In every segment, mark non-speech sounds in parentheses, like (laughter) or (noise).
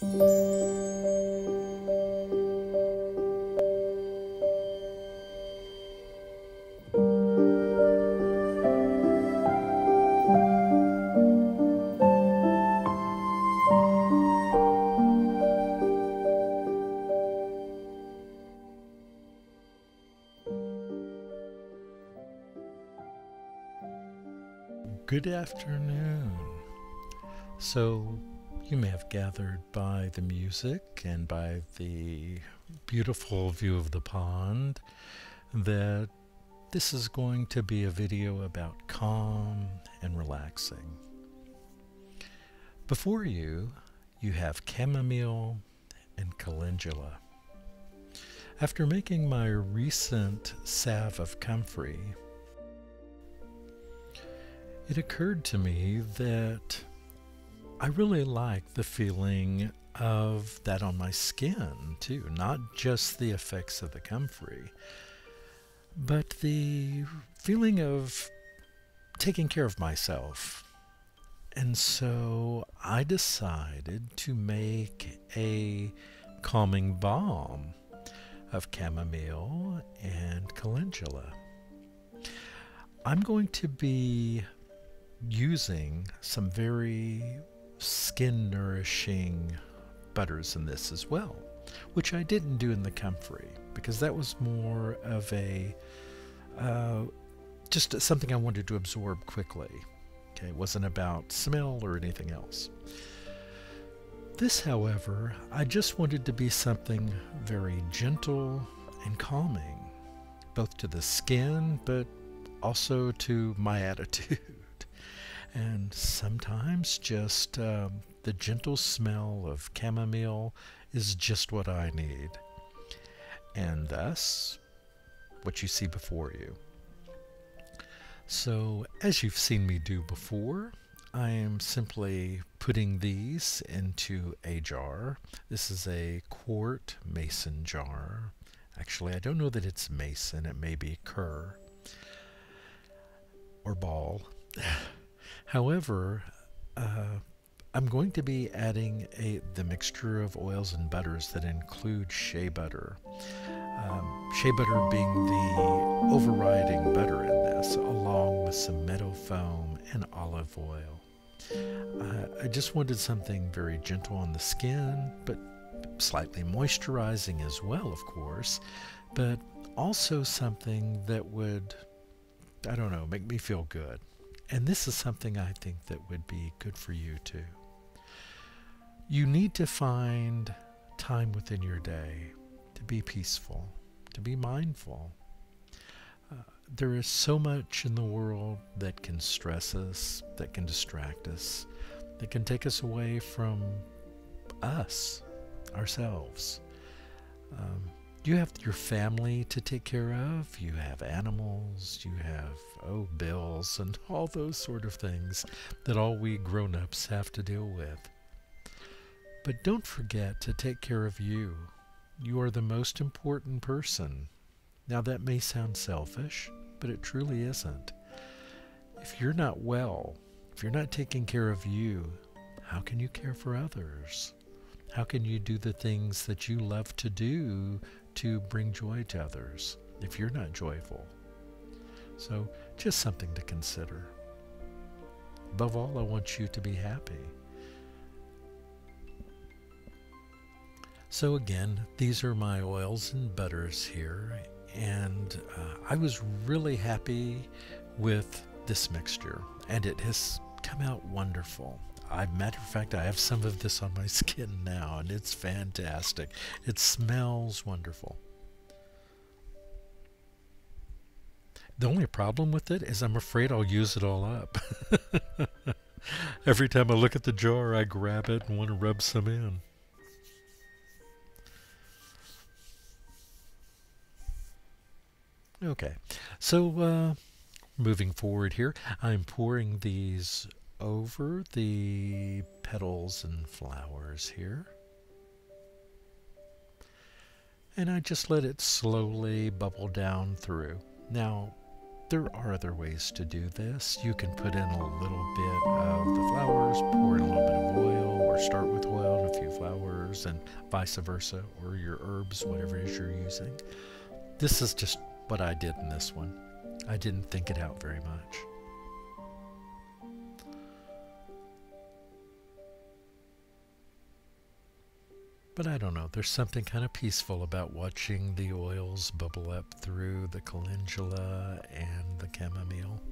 Good afternoon. So, you may have gathered by the music and by the beautiful view of the pond that this is going to be a video about calm and relaxing. Before you, you have chamomile and calendula. After making my recent salve of comfrey, it occurred to me that I really like the feeling of that on my skin too, not just the effects of the comfrey, but the feeling of taking care of myself. And so I decided to make a calming balm of chamomile and calendula. I'm going to be using some very skin nourishing butters in this as well, which I didn't do in the comfrey because that was more of a uh, just something I wanted to absorb quickly. Okay, it wasn't about smell or anything else. This, however, I just wanted to be something very gentle and calming, both to the skin but also to my (laughs) attitude. And sometimes just um, the gentle smell of chamomile is just what I need. And thus, what you see before you. So, as you've seen me do before, I am simply putting these into a jar. This is a quart mason jar. Actually, I don't know that it's mason, it may be Kerr or ball. (laughs) However, uh, I'm going to be adding a, the mixture of oils and butters that include shea butter. Um, shea butter being the overriding butter in this, along with some meadowfoam and olive oil. Uh, I just wanted something very gentle on the skin, but slightly moisturizing as well, of course, but also something that would, I don't know, make me feel good. And this is something I think that would be good for you too. You need to find time within your day to be peaceful, to be mindful. Uh, there is so much in the world that can stress us, that can distract us, that can take us away from us, ourselves. You have your family to take care of, you have animals, you have, oh, bills, and (laughs) all those sort of things that all we grown ups have to deal with. But don't forget to take care of you. You are the most important person. Now, that may sound selfish, but it truly isn't. If you're not well, if you're not taking care of you, how can you care for others? How can you do the things that you love to do to bring joy to others if you're not joyful. So, just something to consider. Above all, I want you to be happy. So, again, these are my oils and butters here, and uh, I was really happy with this mixture, and it has come out wonderful. I, matter of fact, I have some of this on my (laughs) skin now, and it's fantastic. It smells wonderful. The only problem with it is I'm afraid I'll use it all up. (laughs) Every time I look at the jar, I grab it and want to rub some in. Okay, so uh, moving forward here, I'm pouring these over the petals and flowers here. And I just let it slowly bubble down through. Now, there are other ways to do this. You can put in a little bit of the flowers, pour in a little bit of oil, or start with oil and a few flowers and vice versa, or your herbs, whatever it is you're using. This is just what I did in this one. I didn't think it out very much. But I don't know, there's something kind of peaceful about watching the oils bubble up through the calendula and the chamomile.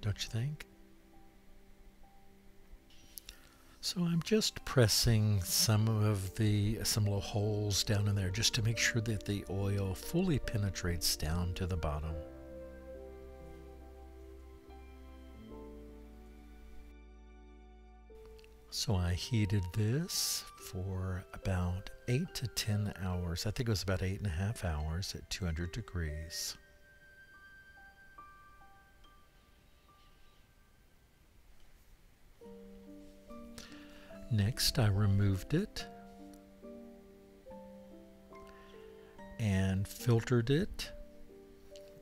Don't you think? So I'm just pressing some of the some little holes down in there just to make sure that the oil fully penetrates down to the bottom. So I heated this for about 8 to 10 hours. I think it was about eight and a half hours at 200 degrees. Next, I removed it and filtered it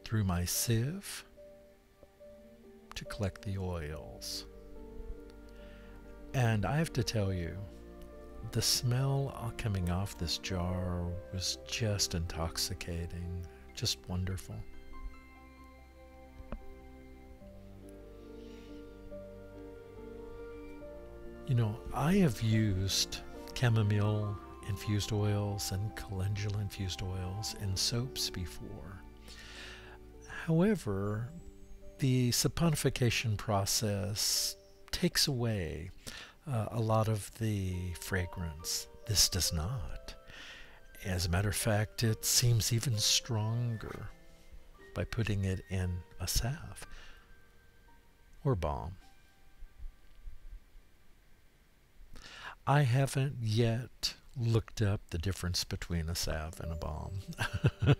through my sieve to collect the oils. And I have to tell you, the smell coming off this jar was just intoxicating, just wonderful. You know, I have used chamomile infused oils and calendula infused oils in soaps before. However, the saponification process takes away uh, a lot of the fragrance. This does not. As a matter of fact, it seems even stronger by putting it in a salve or balm. I haven't yet looked up the difference between a salve and a balm. (laughs)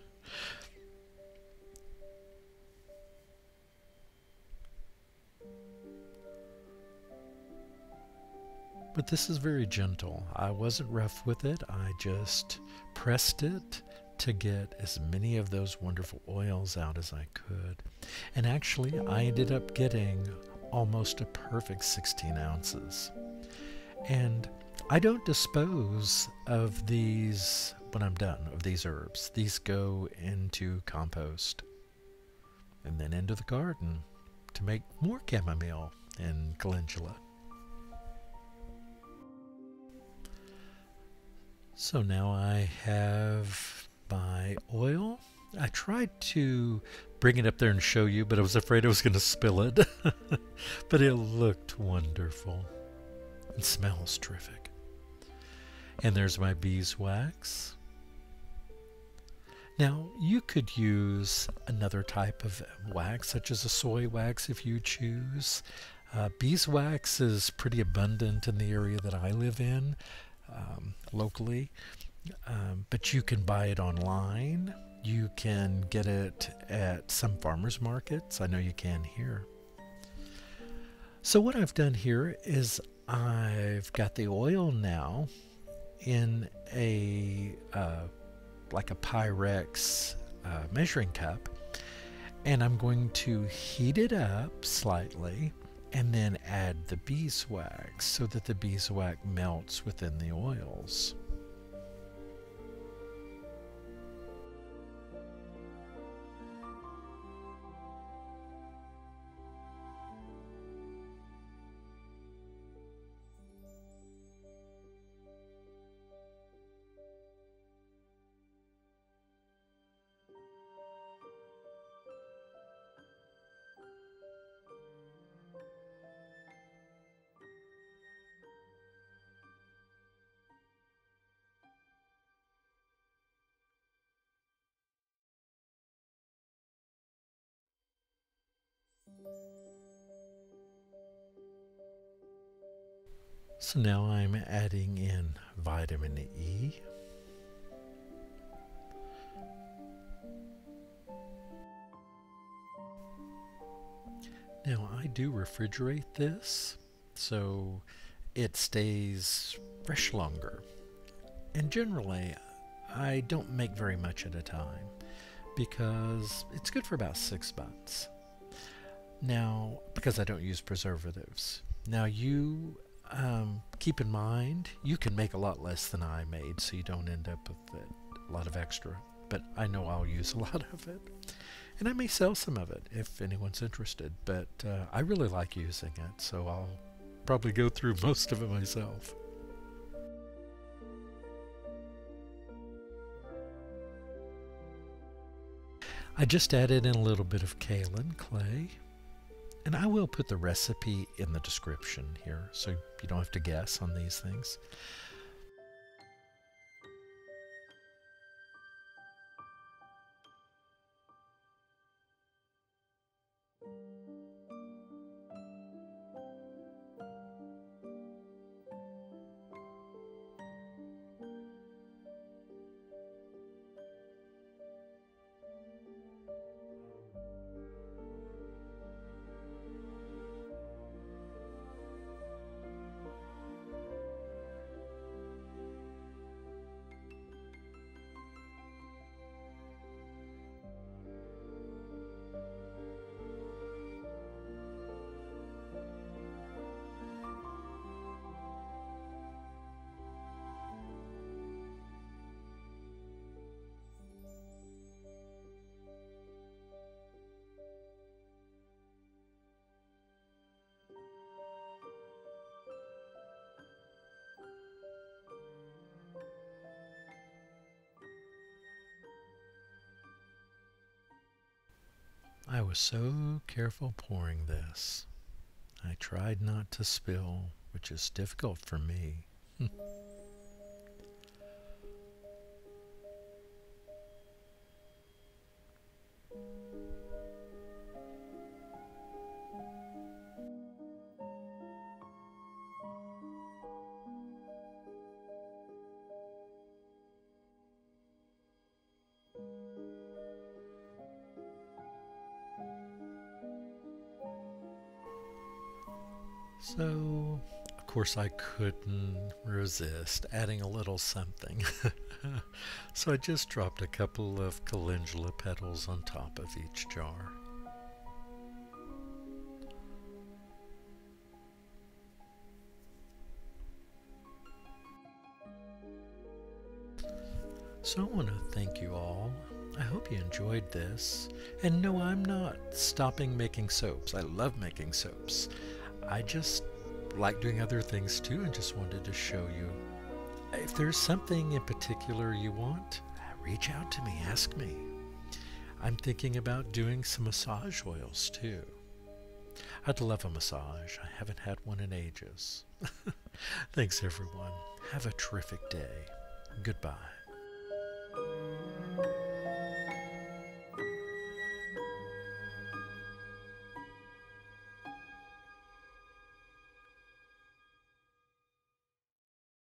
but this is very gentle. I wasn't rough with it. I just pressed it to get as many of those wonderful oils out as I could. And actually, I ended up getting almost a perfect 16 ounces. And I don't dispose of these when I'm done, of these herbs. These go into compost and then into the garden to make more chamomile and calendula. So now I have my oil. I tried to bring it up there and show you, but I was afraid I was going to spill it. (laughs) but it looked wonderful. It smells terrific. And there's my beeswax. Now, you could use another type of wax, such as a soy wax if you choose. Uh, beeswax is pretty abundant in the area that I live in um, locally, um, but you can buy it online. You can get it at some farmers markets. I know you can here. So, what I've done here is I've got the oil now in a uh, like a Pyrex uh, measuring cup and I'm going to heat it up slightly and then add the beeswax so that the beeswax melts within the oils. So now I'm adding in vitamin E. Now I do refrigerate this so it stays fresh longer. And generally I don't make very much at a time because it's good for about six months. Now, because I don't use preservatives. Now you um, keep in mind you can make a lot less than I made, so you don't end up with a lot of extra. But I know I'll use (laughs) a lot of it. And I may sell some of it if anyone's interested, but uh, I really like using it, so I'll probably go through (laughs) most of it myself. I just added in a little bit of kaolin clay. And I will put the recipe in the description here so you don't have to guess on these things. I was so careful pouring this. I tried not to spill, which is difficult for me. (laughs) So, of course, I couldn't resist adding a little something. (laughs) so I just dropped a couple of calendula petals on top of each jar. So I want to thank you all. I hope you enjoyed this. And no, I'm not stopping making soaps. I love making soaps. I just like doing other things too and just wanted to show you. If there's something in particular you want, reach out to me, ask me. I'm thinking about doing some massage oils too. I'd love a massage. I haven't had one in ages. (laughs) Thanks, everyone. Have a terrific day. Goodbye.